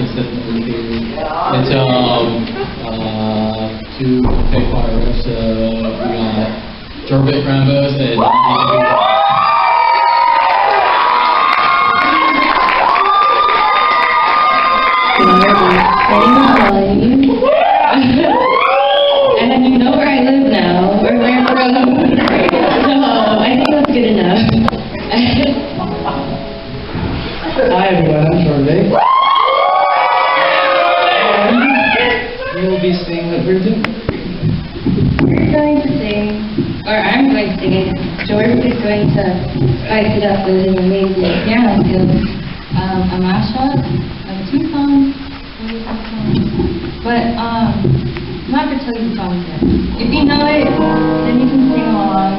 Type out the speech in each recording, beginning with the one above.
consistently. It's um uh two big fireworks. Uh, we got Jorbit Rambos and. And then you know where I live now, where I'm from. So I think that's good enough. Hi everyone, I'm Jorge. Will be singing the Virgin. We're going to sing, or I'm going to sing it. George is going to spice it up with an amazing piano skills. Um, a mashup of two songs, song? But um, I'm not gonna tell you the songs yet. If you know it, then you can sing along.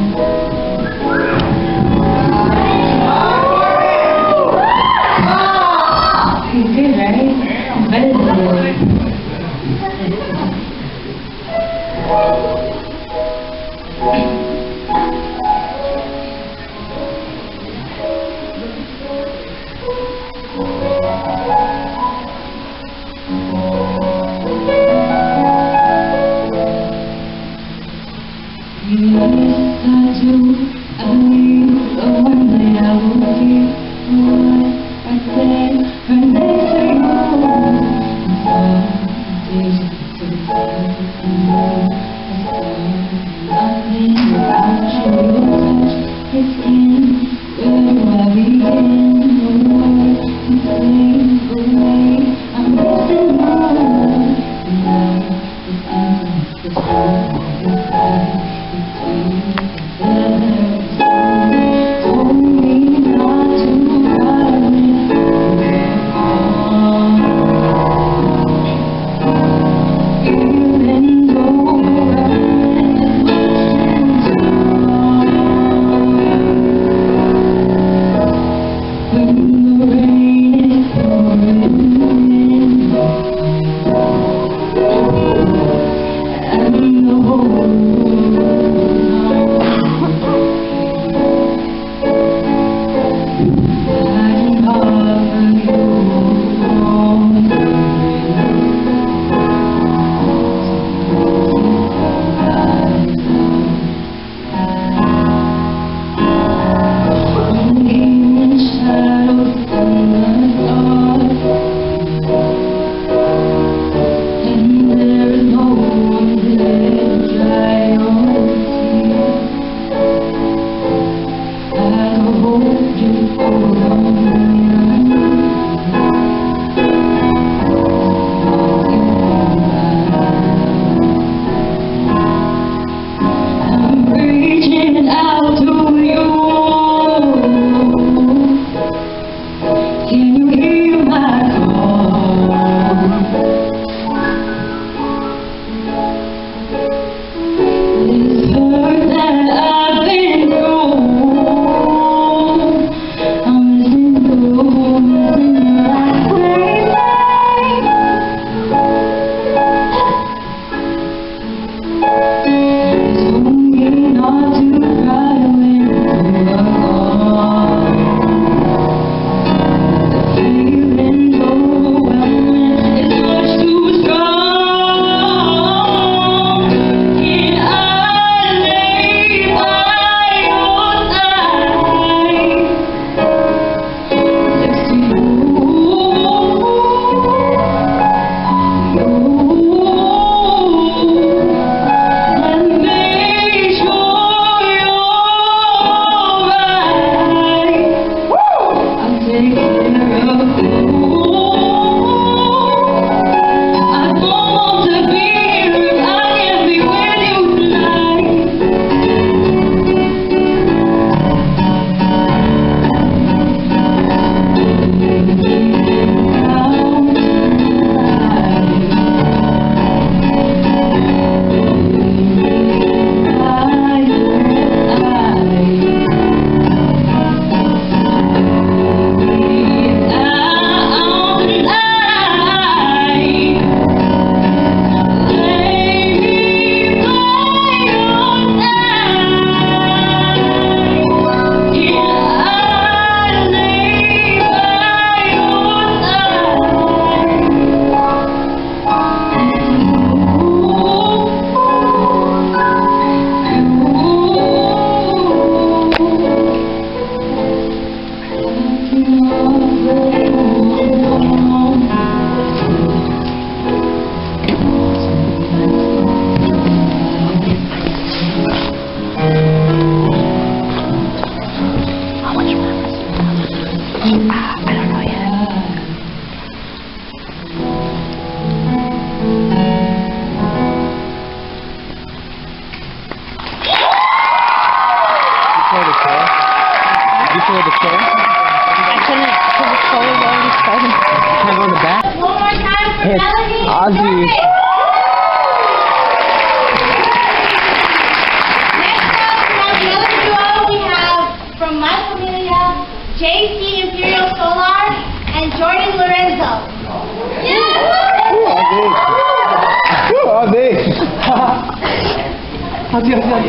天下雨。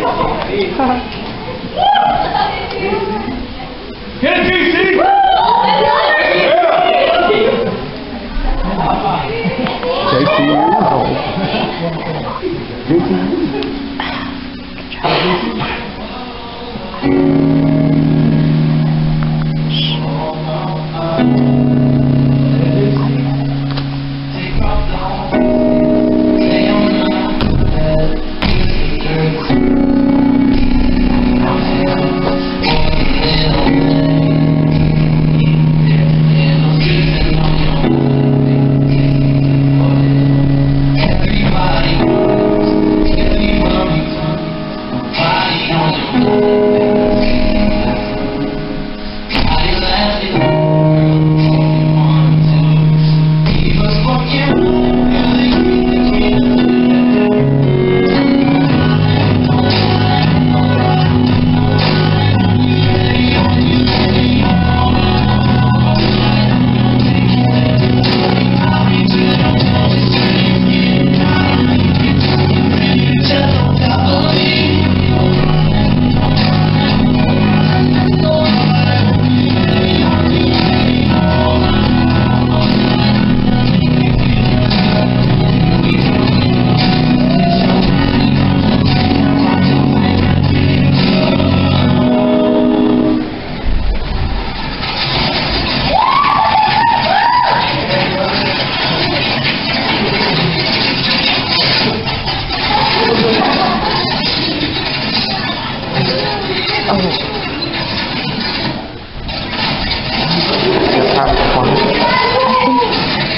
天气晴。They see you know. They see you.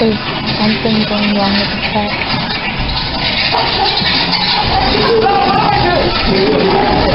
there's something going wrong with the track.